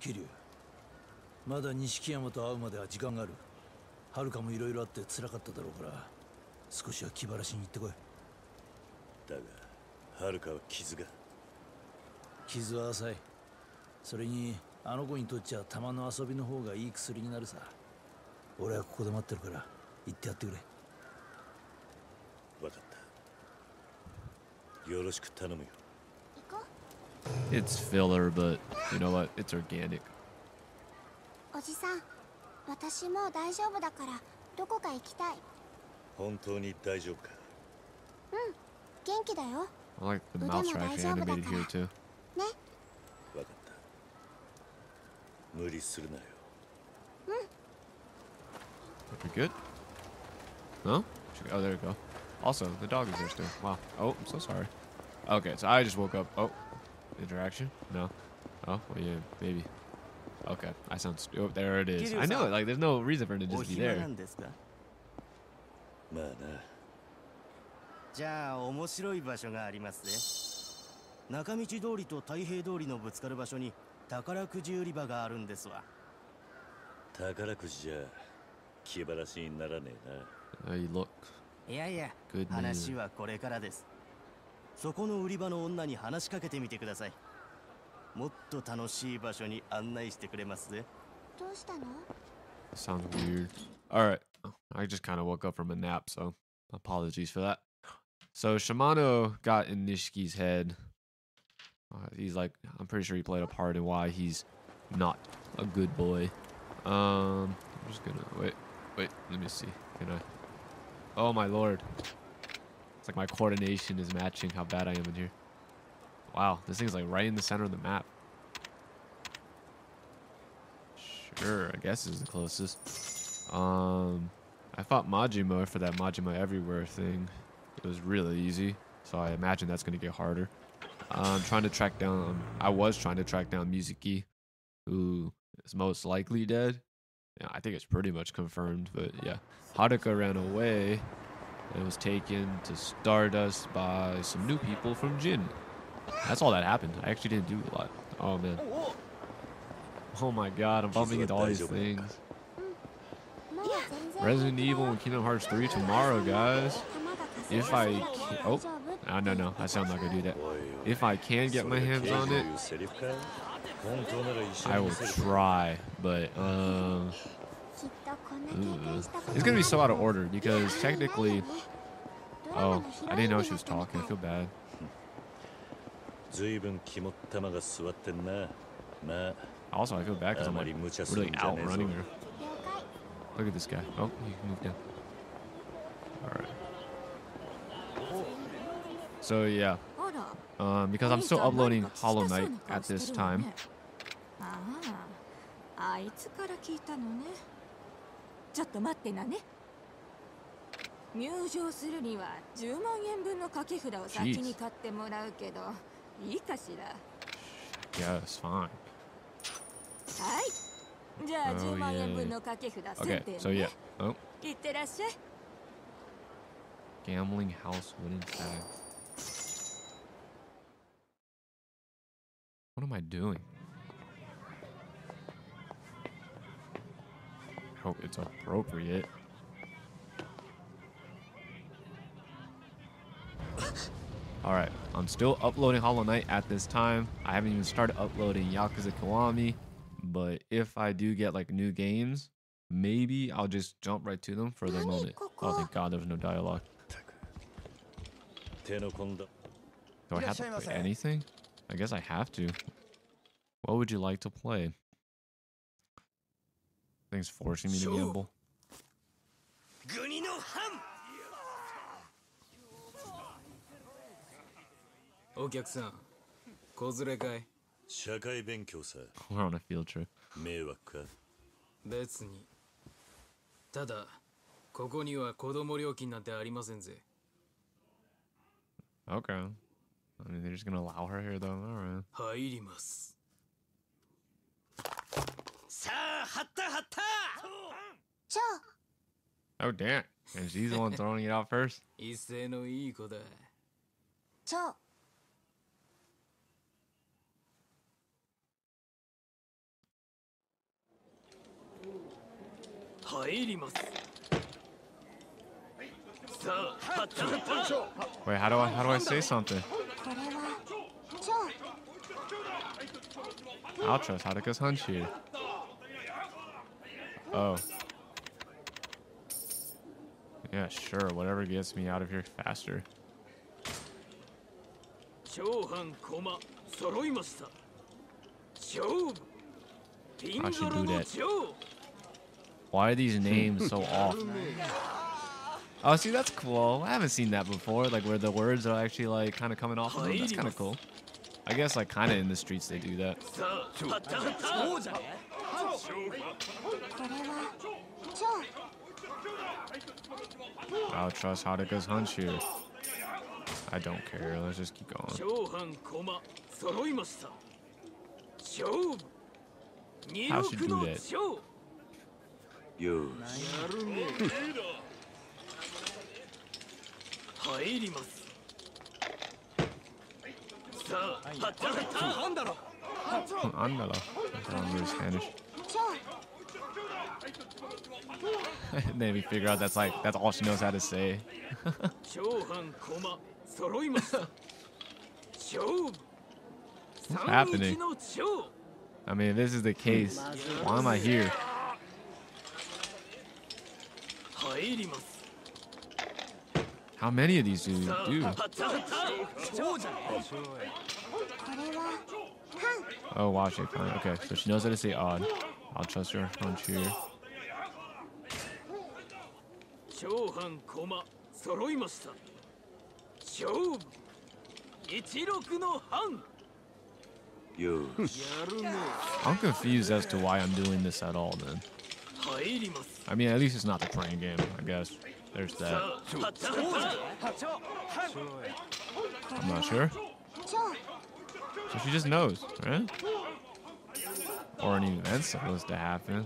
桐生。まだ錦山と会うまでは時間がある。遥かもいろいろあって辛かっただろうから少しは気晴らしに行ってこい。だが遥かは傷が。傷は浅い。それにあの子にとっちゃ玉の遊びの方がいい薬になるさ。俺はここで待ってるから行ってやってくれ。分かった。よろしく頼むよ It's filler, but you know what? It's organic. おじさん私もう大丈夫だからどこか行きたい本当に大丈夫か元気だよ I like the Well, mouse then are what actually I saw animated about here that. too. 分かった無理するなよ We good? No? Should- Oh, there we go. Also, the dog is there still. Wow. Oh, I'm so sorry. Okay, so I just woke up. Oh, Interaction? No. Oh, well, yeah, maybe. Okay, I sound. St- oh, there it is. I knew it. Like, there's no reason for it to お just be there. んですかまあなじゃあ面白い場所がありますね中道通りと太平通りのぶつかる場所に宝くじ売り場があるんですわ宝くじじゃ気晴らしにならねえ Oh, you look いやいや good 話 news. はこれからですそこの売り場の女に話しかけてみてくださいもっと楽しい場所に案内してくれますぜどうしたの Sounds weird. All right. I just kind of woke up from a nap, so apologies for that. So Shimano got in Nishiki's head. Uh, he's like, I'm pretty sure he played a part in why he's not a good boy. Um, I'm just gonna wait, wait. Let me see. Can I? Oh my lord! It's like my coordination is matching how bad I am in here. Wow, this thing's like right in the center of the map. Sure, I guess is the closest. Um, I fought Majima for that Majima Everywhere thing. It was really easy, so I imagine that's gonna get harder. I'm trying to track down. I was trying to track down Mizuki, who is most likely dead. Yeah, I think it's pretty much confirmed, but yeah. Haruka ran away it was taken to Stardust by some new people from Jin. That's all that happened. I actually didn't do a lot. Oh, man. Oh, my God. I'm bumping into all these things. Resident Evil and Kingdom Hearts 3 tomorrow, guys. If I... Can, oh. Oh, no, no. I sound like I do that. If I can get my hands on it, I will try. But, um... Uh, ooh. 験したこと it's gonna be so out of ない order because technically, ドラマ oh, のヒロ I イン didn't know に she な was ってみ talking. た I い feel bad. ずいぶん肝っ玉が座ってんなま Also, I feel bad あ because あ I'm ま like り無茶する really んじゃねえぞ outrunning her. 了解 Look at this guy. Oh, he can move down. All right. So yeah, あら um, because I'm お兄 still ちゃん uploading 何か Hollow 聞きたそう Knight な顔 at して this るわ time. ねあああいつから聞いたのね ちょっと待ってなね。入場するには10万円分の掛け札を先に買ってもらうけどいいかしら。Yes, fine. はい。じゃあ10万円分の掛け札先で、ね。ってらっしゃい。hope it's appropriate. Alright, I'm still uploading Hollow Knight at this time. I haven't even started uploading Yakuza Kiwami, but if I do get like new games, maybe I'll just jump right to them for the moment. Oh, thank God there's no dialogue. Do I have to play anything? I guess I have to. What would you like to play? Things forcing me to gamble. グニのハお客さん子連れかい社会勉強さ We're on a field trip. 迷惑か別にただここには子供料金なんてありませんぜ Okay. I mean, they're just gonna allow her here, though. All right. 入ります Oh damn! And she's the one throwing it out first. Wait, how do I how do I say something? Outro, Haruka's Hunch here. Oh. Yeah, sure. Whatever gets me out of here faster. I should do that. Why are these names so off? Oh, see, that's cool. I haven't seen that before, like where the words are actually like kind of coming off. Of that's kind of cool. I guess like kind of in the streets they do that. I'll trust Haruka's hunch here. I don't care. Let's just keep going. How should you do that? You. I don't know Spanish. then we figure out that's like that's all she knows how to say. What's happening? I mean, if this is the case, why am I here? How many of these do you do? Oh, wow, she Okay, so she knows how to say odd. I'll trust her on here. 長半駒揃いました勝負一六の半よやるね I'm confused as to why I'm doing this at all, then. 入ります I mean, at least it's not the playing game, I guess. There's さ that. あはったはった I'm not sure. 超 So she just knows, right? Or an event's supposed to happen.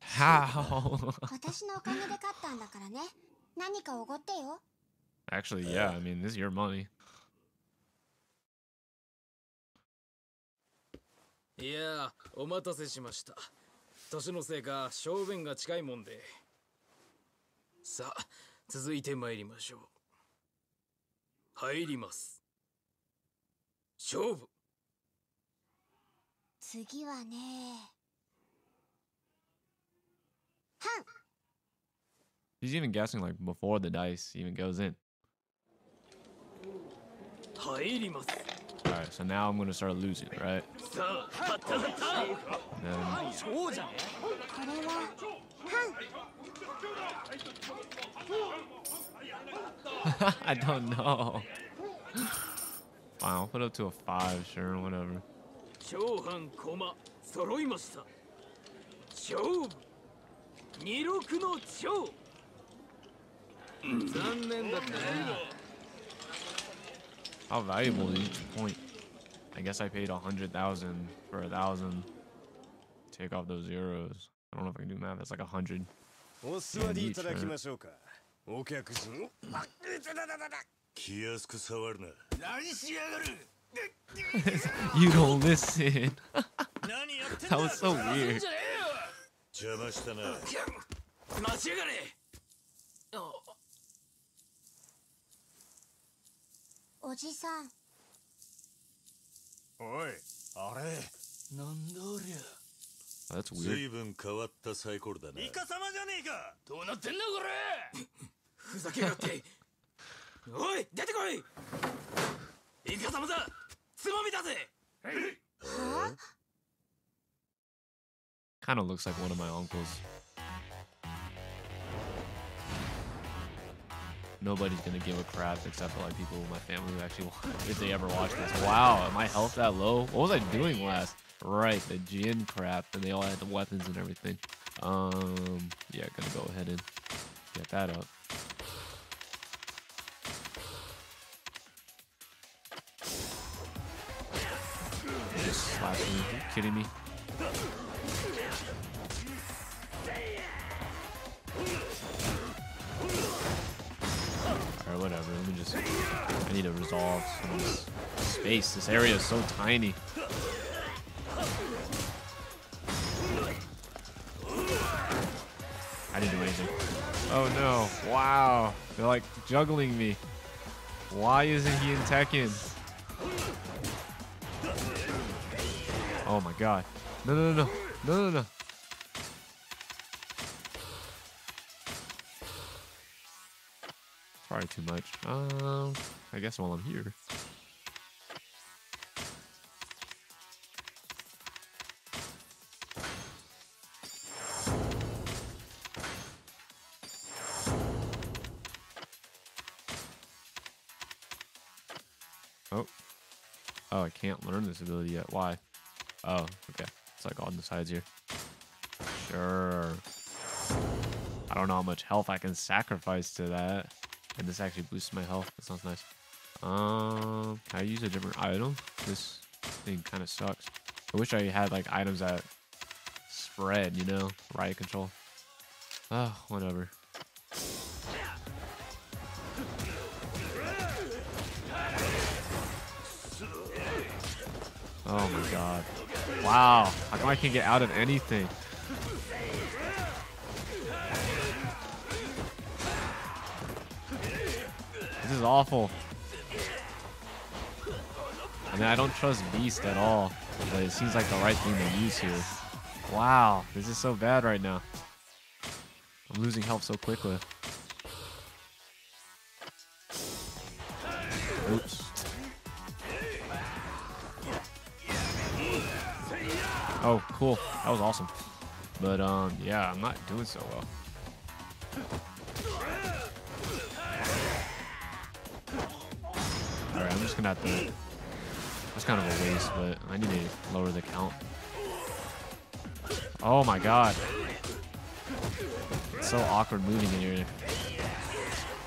How? 私のおかげで勝ったんだからね。何かおごってよ。Actually, yeah, I mean, this is your money. いやーお待たせしました。年のせいか小便が近いもんで。さあ続いて参りましょう。入ります。勝負。次はね He's even guessing like before the dice even goes in. Alright, so now I'm gonna start losing, right? I don't know. Fine, I'll put up to a five, sure, whatever. Mm. How valuable is each point? I guess I paid a hundred thousand for a thousand. Take off those zeros. I don't know if I can do math. That's like a hundred. you don't listen. that was so weird. おじさん。おいあれ。なんだおりゃ。That's weird. 随分変わったサイコロだな。イカ様じゃねえか。どうなってんだこれ。ふざけやがって。おい出てこい。イカ様だ。つまみだぜ。Kind of looks like one of my uncles. Nobody's gonna give a crap except for like people in my family who actually if they ever watch this. Wow, am my health that low? What was I doing last? Right, the gin crap, and they all had the weapons and everything. Um, yeah, gonna go ahead and get that up. Just me. Are you kidding me? Just. I need to resolve this space. This area is so tiny. I didn't do anything. Oh no. Wow. They're like juggling me. Why isn't he in Tekken? Oh my god. No, no, no, no. No, no, no. Probably too much. Um, I guess while I'm here. Oh. Oh, I can't learn this ability yet. Why? Oh, okay. It's like on the sides here. Sure. I don't know how much health I can sacrifice to that. And this actually boosts my health. That sounds nice. Um, I use a different item? This thing kind of sucks. I wish I had like items that spread, you know, riot control. Oh, whatever. Oh my god. Wow. How come I can't get out of anything? This is awful. I mean, I don't trust Beast at all, but it seems like the right thing to use here. Wow, this is so bad right now. I'm losing health so quickly. Oops. Oh, cool. That was awesome. But, um, yeah, I'm not doing so well. Gonna have to... That's kind of a waste, but I need to lower the count. Oh my god. It's so awkward moving in here.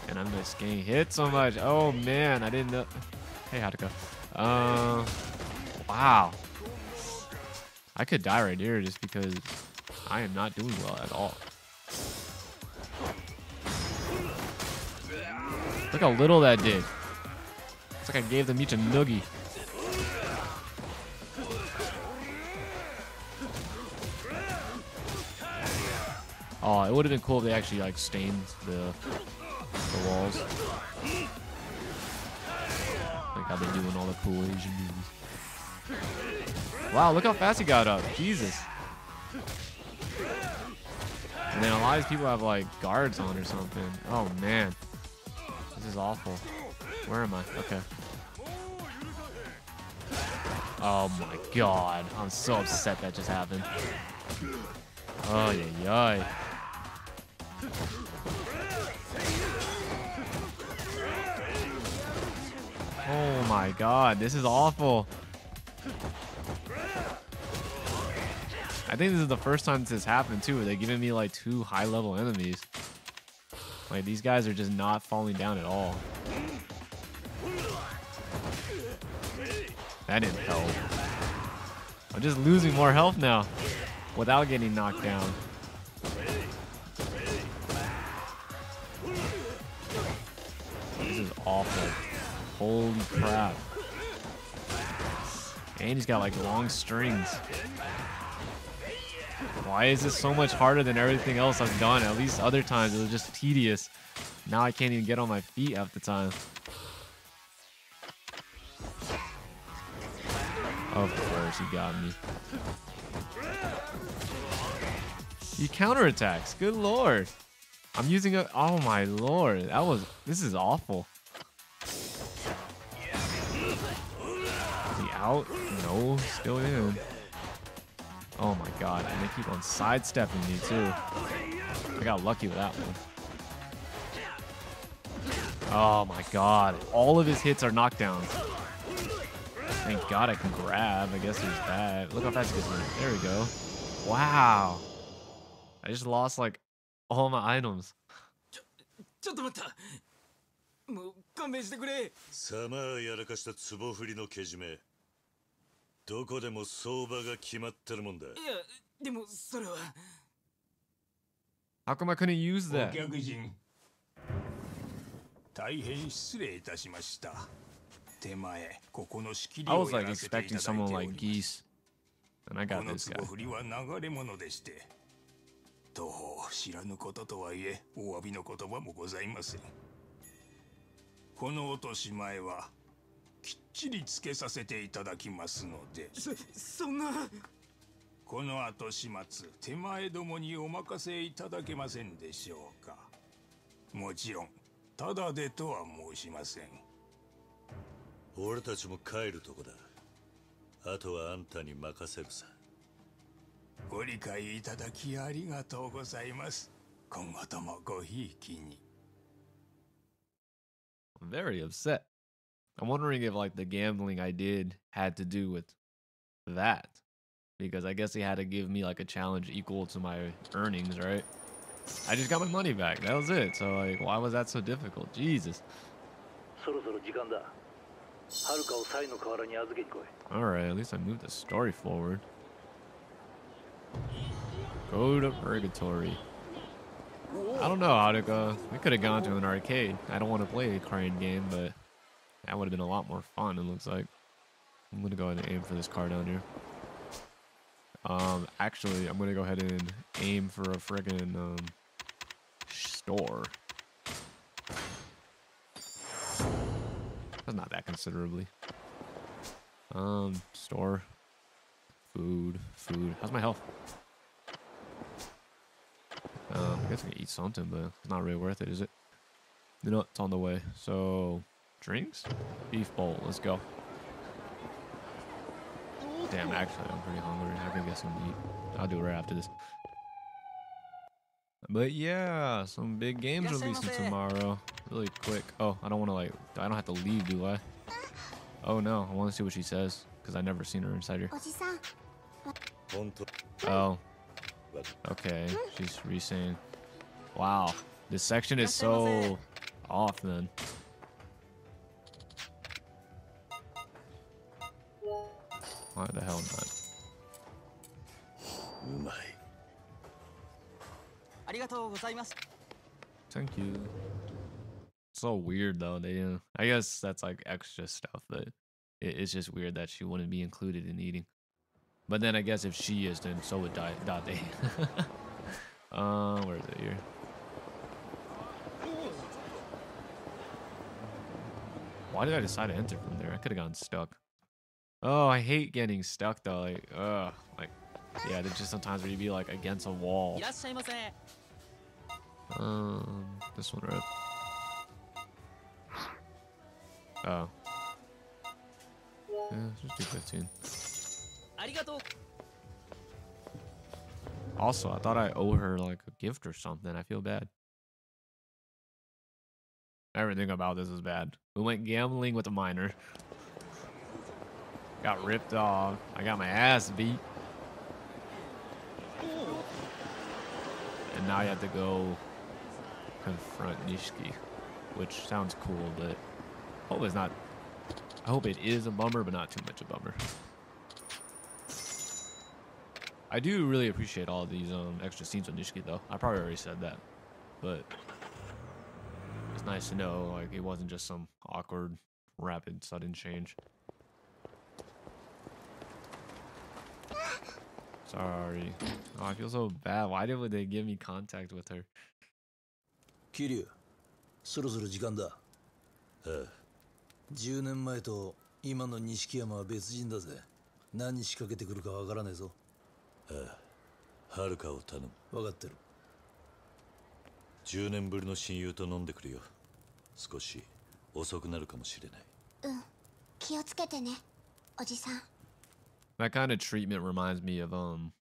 And I'm just getting hit so much. Oh man, I didn't know. Hey, how'd go? Uh, wow. I could die right here just because I am not doing well at all. Look how little that did. It's like I gave them each a noogie. Oh, it would have been cool if they actually like stained the the walls. Like how they do in all the cool Asian movies. Wow, look how fast he got up. Jesus. And then a lot of these people have like guards on or something. Oh man. This is awful. Where am I? Okay. Oh my god. I'm so upset that just happened. Oh yeah, yeah. Oh my god, this is awful. I think this is the first time this has happened too, they're giving me like two high level enemies. Like these guys are just not falling down at all. That didn't help. I'm just losing more health now without getting knocked down. This is awful. Holy crap. And he's got like long strings. Why is this so much harder than everything else I've done? At least other times it was just tedious. Now I can't even get on my feet half the time. Of course, he got me. He counterattacks. Good lord. I'm using a. Oh my lord. That was. This is awful. Is he out? No, still in. Oh my god. And they keep on sidestepping me too. I got lucky with that one. Oh my god. All of his hits are knockdowns. Thank god I can grab. I guess there's that. Look how fast he gets me. There we go. Wow. I just lost like all my items. ちょっと待ったもう勘弁してくれさまあやらかした壺振りのけじめどこでも相場が決まってるもんだいやでもそれは How come I couldn't use that? 客人大変失礼いたしました手前ここの仕切り I を was や like らせてい expecting ただい someone てお like ります。geese. And I こ got の this 壺 guy. 振りは流れ物でしてどう知らぬこととはいえお詫びの言葉もございませんこの落とし前はきっちりつけさせていただきますので。そそんな。この後始末手前どもにお任せいただけませんでしょうか。もちろんただでとは申しません俺たちも帰るとこだあとはあんたに任せるさご理解いただきありがとうございます今後ともごひいきに I'm very upset. I'm wondering if like the gambling I did had to do with that. Because I guess he had to give me like a challenge equal to my earnings, right? I just got my money back. That was it. So like why was that so difficult? Jesus. そろそろ時間だ Alright, at least I moved the story forward. Go to purgatory. I don't know how to go. We could have gone to an arcade. I don't want to play a crane game, but that would have been a lot more fun, it looks like. I'm gonna go ahead and aim for this car down here. Um, actually, I'm gonna go ahead and aim for a friggin' um store. That's not that considerably. Um, store. Food, food. How's my health? Um, I guess I can eat something, but it's not really worth it, is it? You know, it's on the way. So, drinks? Beef bowl. Let's go. Damn, actually, I'm pretty hungry. I can get some to eat. I'll do it right after this. But yeah, some big games releasing tomorrow. Really quick. Oh, I don't want to like, I don't have to leave, do I? Oh no, I want to see what she says because I never seen her inside here. Oh. Okay, she's re-saying. Wow, this section is so off then. Why the hell not? うまいありがとうございます Thank you. So weird though. They, uh, I guess that's like extra stuff, but it, it's just weird that she wouldn't be included in eating. But then I guess if she is, then so would Date. Date. uh, where is it here? Why did I decide to enter from there? I could have gotten stuck. Oh, I hate getting stuck though. Like, ugh, like, yeah. There's just sometimes where you be like against a wall. Um, this one right. Oh. Yeah, just do 15. Also, I thought I owe her like a gift or something. I feel bad. Everything about this is bad. We went gambling with a miner. Got ripped off. I got my ass beat. And now I have to go confront Nishiki, which sounds cool, but hope it's not. I hope it is a bummer, but not too much a bummer. I do really appreciate all these um extra scenes with Nishiki though. I probably already said that, but it's nice to know like it wasn't just some awkward, rapid, sudden change. Sorry. Oh, I feel so bad. Why did they give me contact with her? 桐生。そろそろ時間だ。ああ10年前と今の錦山は別人だぜ。何仕掛けてくるかわからねえぞ。はるかを頼む。分かってる。10年ぶりの親友と飲んでくるよ。少し遅くなるかもしれない。うん。気をつけてねおじさん。That kind of treatment reminds me of um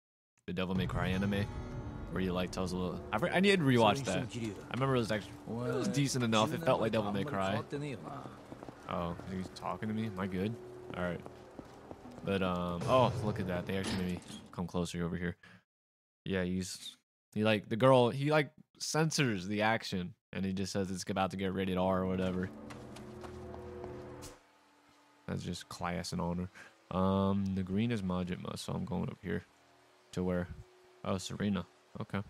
the Devil May Cry anime, where he like tells a little. I, I need to rewatch that. I remember it was actually it was decent enough. It felt like Devil May Cry. Oh, he's talking to me. Am I good? All right. But um, oh, look at that. They actually made me come closer over here. Yeah, he's he like the girl. He like censors the action, and he just says it's about to get rated R or whatever. That's just class and honor. Um, the green is Majima, so I'm going up here to where. Oh, Serena. Okay.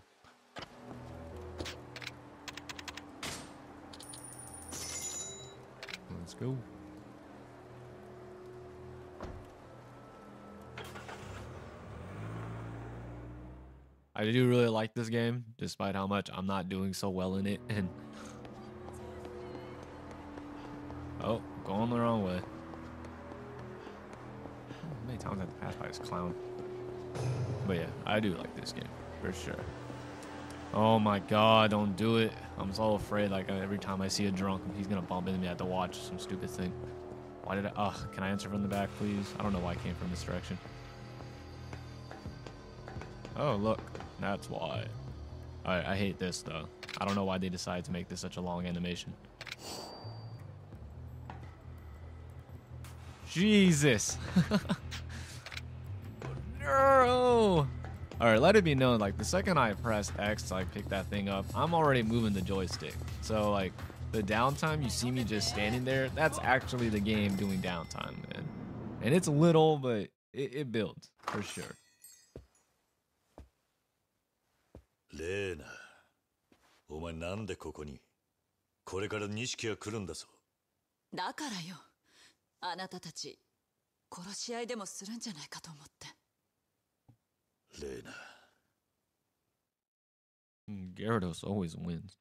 Let's go. I do really like this game, despite how much I'm not doing so well in it. And oh, going the wrong way. How many times I have to pass by this clown? But yeah, I do like this game for sure. Oh my god, don't do it. I'm so afraid like every time I see a drunk, he's gonna bump into me. I have to watch some stupid thing. Why did I? Ugh, can I answer from the back, please? I don't know why I came from this direction. Oh, look. That's why. I, I hate this, though. I don't know why they decided to make this such a long animation. Jesus! All right, let it be known, like the second I press X, like pick that thing up, I'm already moving the joystick. So like the downtime, you see me just standing there, that's actually the game doing downtime, man. And it's little, but it, it builds for sure. Reina, お前なんでここにこれから錦が来るんだぞ。だからよ、あなたたち殺し合いでもするんじゃないかと思って。Reina. Hmm, Gyarados always wins.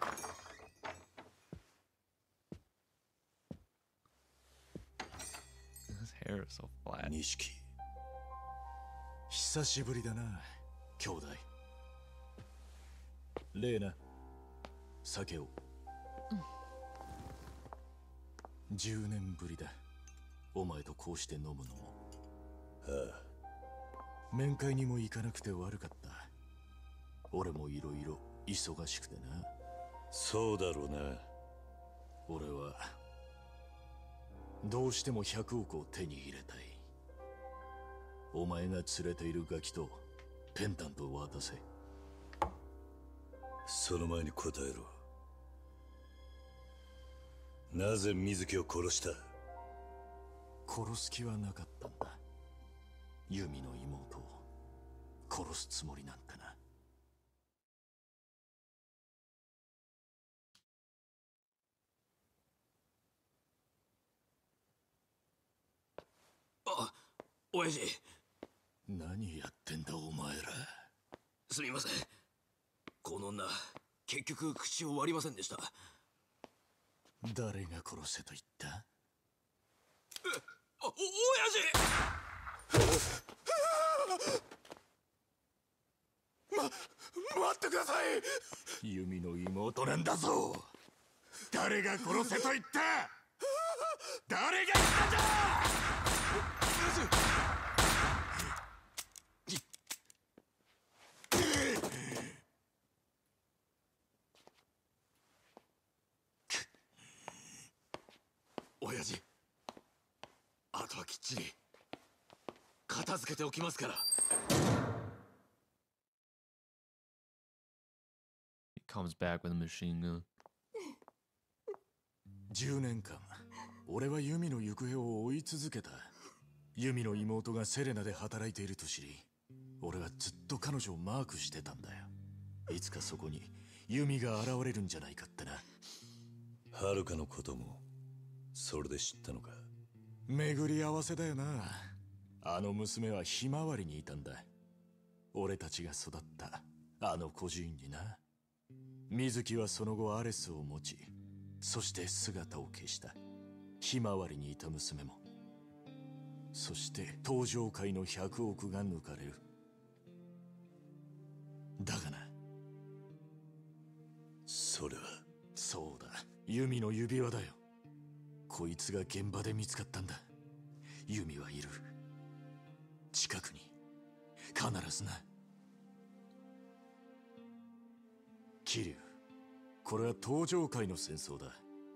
His hair is so flat. Nishiki. 久しぶりだな、兄弟。レーナ、酒を。10年ぶりだ。お前とこうして飲むのも。ああ。面会にも行かなくて悪かった。俺もいろいろ忙しくてな。そうだろうな。俺はどうしても100億を手に入れたい。お前が連れているガキとペンダントを渡せ。その前に答えろなぜ水木を殺した？殺す気はなかったんだ。ユミの妹を殺すつもりなんてな。あ親父。何やってんだお前ら。すみません。この女結局口を割りませんでした誰が殺せと言った？あお親父ま待ってください！ユミの妹なんだぞ！誰が殺せと言った？誰がたんだ親父。あとはきっちり片付けておきますから。Comes back with a machine gun. 10年間俺はユミの行方を追い続けた。ユミの妹がセレナで働いていると知り俺はずっと彼女をマークしてたんだよ。いつかそこにユミが現れるんじゃないかってな。はるかのこともそれで知ったのか？巡り合わせだよな。あの娘はひまわりにいたんだ。俺たちが育ったあの孤児院にな。水木はその後アレスを持ちそして姿を消した。ひまわりにいた娘も。そして登場界の100億が抜かれる。だがな。それは？そうだ。ユミの指輪だよこいつが現場で見つかったんだ。ユミはいる。近くに。必ずな。桐生これは登場界の戦争だ。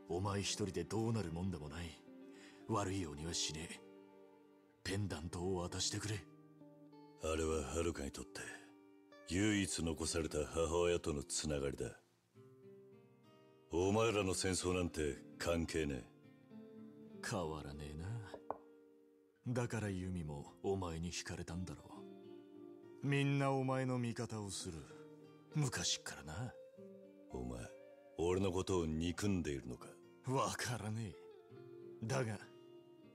お前一人でどうなるもんでもない。悪いようにはしねえ。ペンダントを渡してくれ。あれははるかにとって唯一残された母親とのつながりだ。お前らの戦争なんて関係ねえ。変わらねえな。だからユミもお前に惹かれたんだろう。みんなお前の味方をする。昔っからな。お前俺のことを憎んでいるのか？わからねえ。だが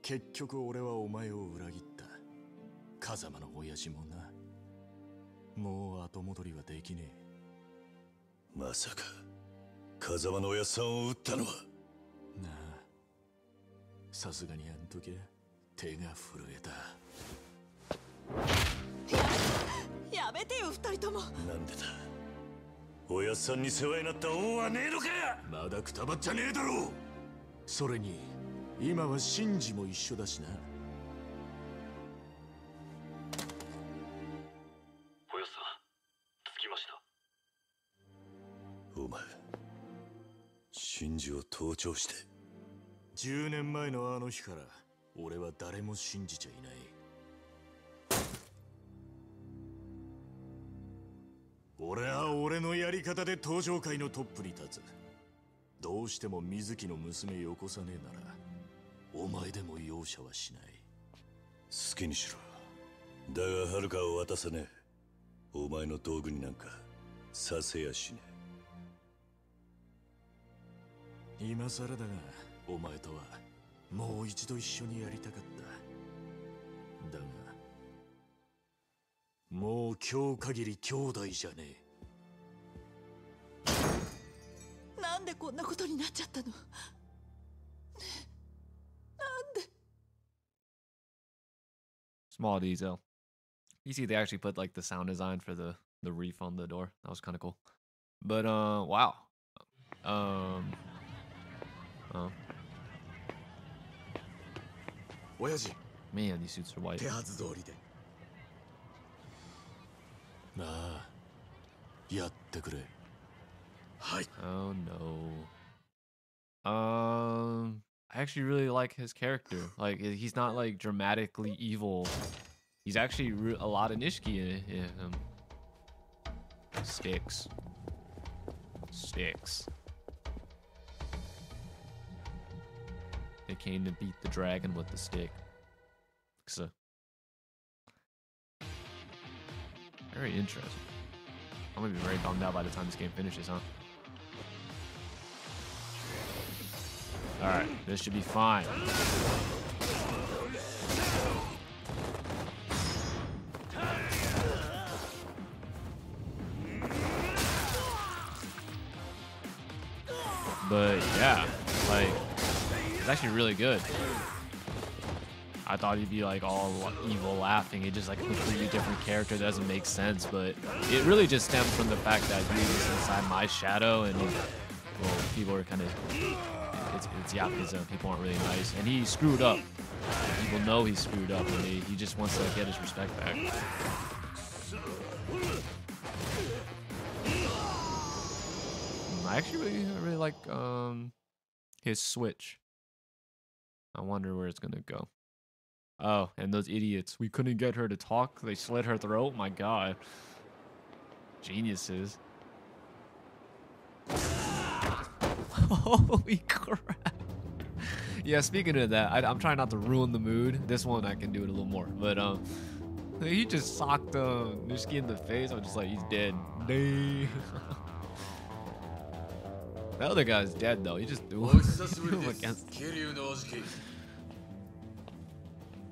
結局俺はお前を裏切った。風間の親父もな。もう後戻りはできねえ。まさか風間の親さんを撃ったのは？なあさすがにあん時手が震えた。ややめてよ二人とも。なんでだ？親さんに世話になった恩はねえのか？まだくたばっちゃねえだろう。それに今はシンジも一緒だしな。おやさん着きました？お前シンジを盗聴して10年前のあの日から俺は誰も信じちゃいない。俺は俺のやり方で登場界のトップに立つ。どうしても水木の娘よこさねえならお前でも容赦はしない。好きにしろ。だが遥を渡さねえ。お前の道具になんかさせやしねえ。今更だがお前とはもう一度一緒にやりたかっただがもう今日限り兄弟じゃねえなんでこんなことになっちゃったのねなんで Small detail. You see, they actually put like the sound design for the the reef on the door. That was kind of cool. But uh, wow. Um. Oh. Man, these suits are white. なあやってくれはい Oh no Um I actually really like his character like he's not like dramatically evil he's actually a lot of Nishiki in, in him sticks sticks They came to beat the dragon with the stick so Very interesting. I'm gonna be very bummed out by the time this game finishes, huh? Alright, this should be fine. But yeah, actually really good. I thought he'd be like all evil laughing. He's just like a completely different character that doesn't make sense. But it really just stems from the fact that he was inside my shadow and well, people are kind of it's, it's Yakuza. People aren't really nice. And he screwed up. People know he screwed up and he, he just wants to get his respect back. I actually really, really like um, his switch. I wonder where it's gonna go. Oh, and those idiots. We couldn't get her to talk. They slit her throat. My god. Geniuses. Holy crap. Yeah, speaking of that, I, am trying not to ruin the mood. This one I can do it a little more. But um, he just socked uh, Nishiki in the face. I'm just like, he's dead. The other guy's dead though. He just threw him against.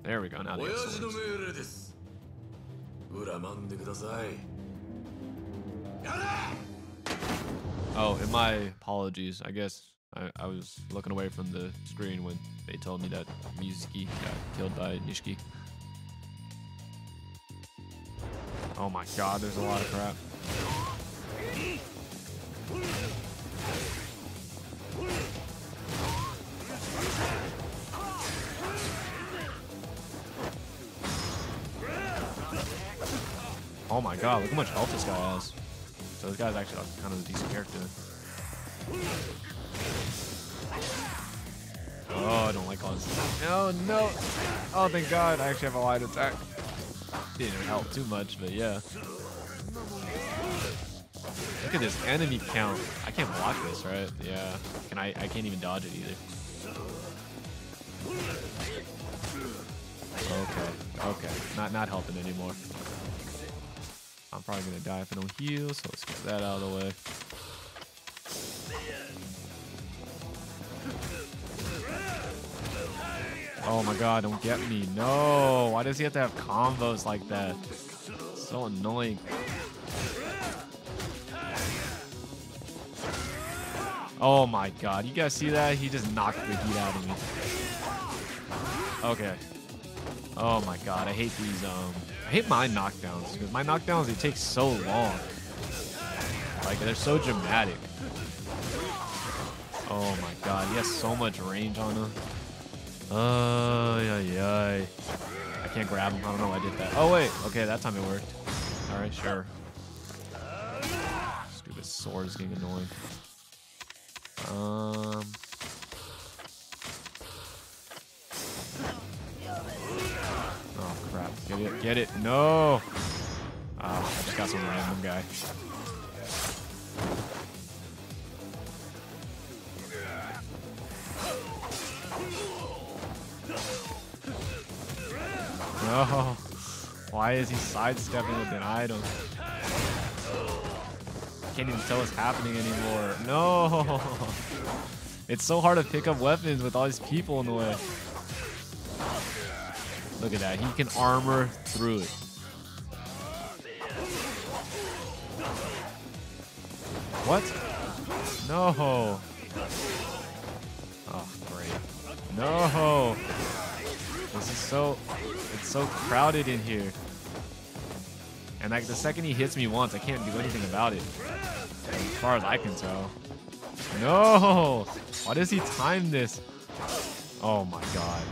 There we go. Now swords. Oh, and my apologies. I guess I, I was looking away from the screen when they told me that Mizuki got killed by Nishiki. Oh my god, there's a lot of crap. Oh my god, look how much health this guy has. So this guy's actually kind of a decent character. Oh, I don't like all was no oh, no. Oh thank God! I actually have a light attack. Didn't help too much, but yeah. Look at this enemy count. I can't block this, right? Yeah. Can I? I can't even dodge it either. Okay. Okay. Not not helping anymore. Probably gonna die if I don't heal, so let's get that out of the way. Oh my god, don't get me. No! Why does he have to have combos like that? So annoying. Oh my god, you guys see that? He just knocked the heat out of me. Okay. Oh my god, I hate these, um... I hate my knockdowns, because my knockdowns, they take so long. Like, they're so dramatic. Oh my god, he has so much range on him. Oh, yeah, yeah. I can't grab him. I don't know why I did that. Oh, wait. Okay, that time it worked. Alright, sure. Stupid sword is getting annoying. Um... Get it. Get it. No! Ah, I just got some random guy. No. Why is he sidestepping with an item? Can't even tell what's happening anymore. No. It's so hard to pick up weapons with all these people in the way. Look at that. He can armor through it. What? No. Oh, great. No. This is so, it's so crowded in here. And like the second he hits me once, I can't do anything about it. As far as I can tell. No! Why does he time this? Oh my god.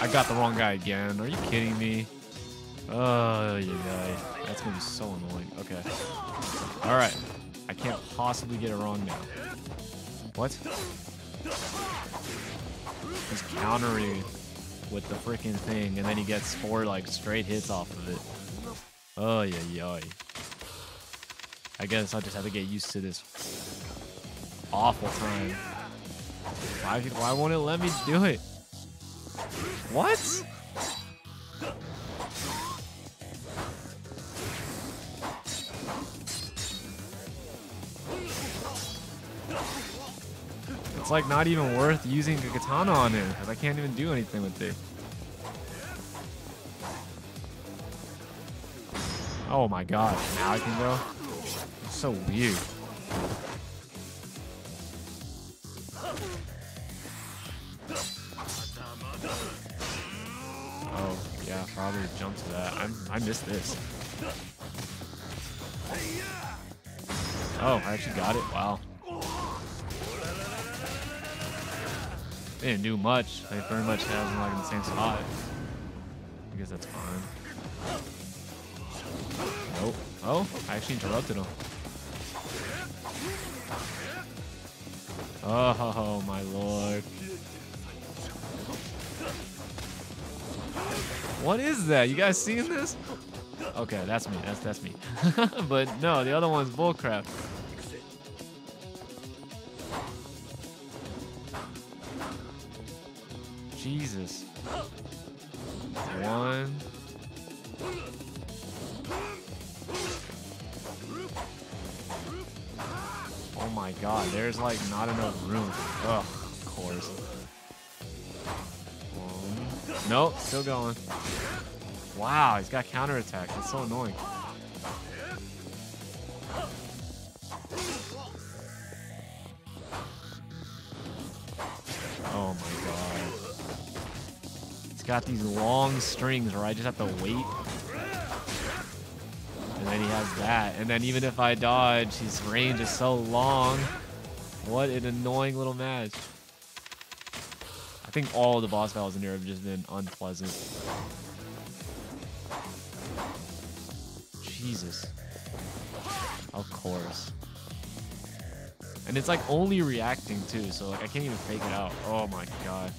I got the wrong guy again. Are you kidding me? Oh, you guy. That's gonna be so annoying. Okay. Alright. I can't possibly get it wrong now. What? He's countering with the freaking thing, and then he gets four like straight hits off of it. Oh yeah, yeah. I guess I just have to get used to this awful time. Why, why won't it let me do it? What? It's like not even worth using a katana on him because I can't even do anything with it. Oh my god, now I can go? It's so weird. I missed this. Oh, I actually got it. Wow. They didn't do much. They pretty much have them like in the same spot. I guess that's fine. Nope. Oh, I actually interrupted him. Oh, my lord. What is that? You guys seeing this? Okay, that's me. That's that's me. but no, the other one's bullcrap. Still going. Wow, he's got counterattack. That's so annoying. Oh my god. It's got these long strings where I just have to wait. And then he has that. And then even if I dodge, his range is so long. What an annoying little match. I think all the boss battles in here have just been unpleasant. Jesus. Of course. And it's like only reacting too, so like I can't even fake it out. Oh my god.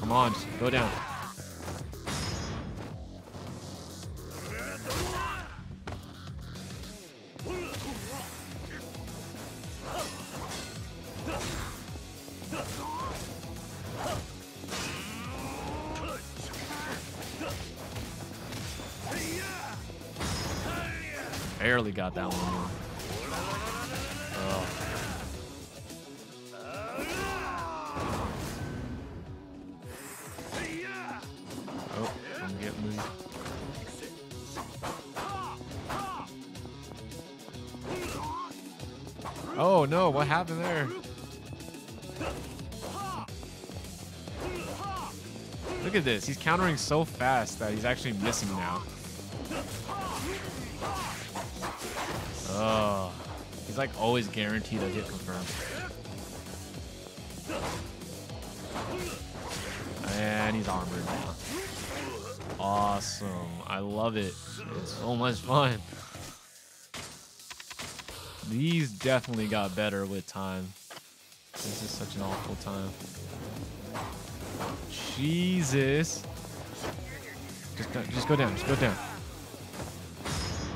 Come on, go down. Oh no, what happened there? Look at this. He's countering so fast that he's actually missing now. Oh, he's like always guaranteed a hit confirm. And he's armored now. Awesome. I love it. It's so much fun. These definitely got better with time. This is such an awful time. Jesus. Just, go- just go down. Just go down.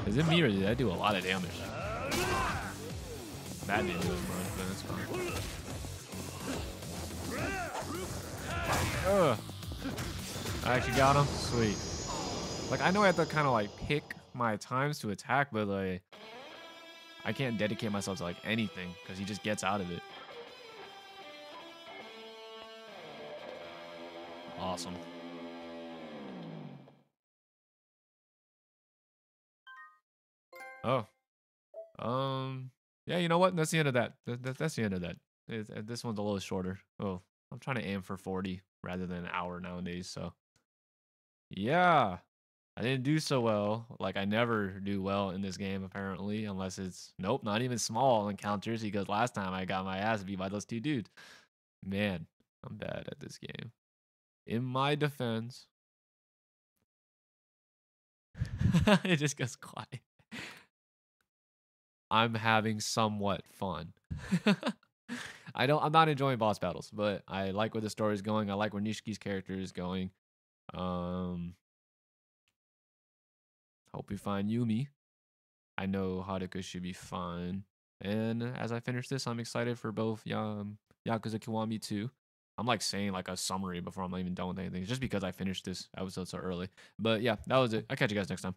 Is it me or did I do a lot of damage? That didn't do as much, but it's fine. Ugh. I actually got him. Sweet. Like I know I have to kind of like pick my times to attack, but like I can't dedicate myself to like anything because he just gets out of it. Awesome. Oh. Um. Yeah, you know what? That's the end of that. That- that- that's the end of that. It- uh, this one's a little shorter. Oh, I'm trying to aim for 40 rather than an hour nowadays. So, yeah, I didn't do so well. Like I never do well in this game apparently, unless it's nope, not even small encounters. Because last time I got my ass beat by those two dudes. Man, I'm bad at this game. In my defense, it just goes quiet. I'm having somewhat fun. I don't I'm not enjoying boss battles, but I like where the story's going. I like where Nishiki's character is going. Um hope we find Yumi. I know Haruka should be fine. And as I finish this, I'm excited for both um, Yakuza Kiwami 2. I'm like saying like a summary before I'm even done with anything, just because I finished this episode so early. But yeah, that was it. I'll catch you guys next time.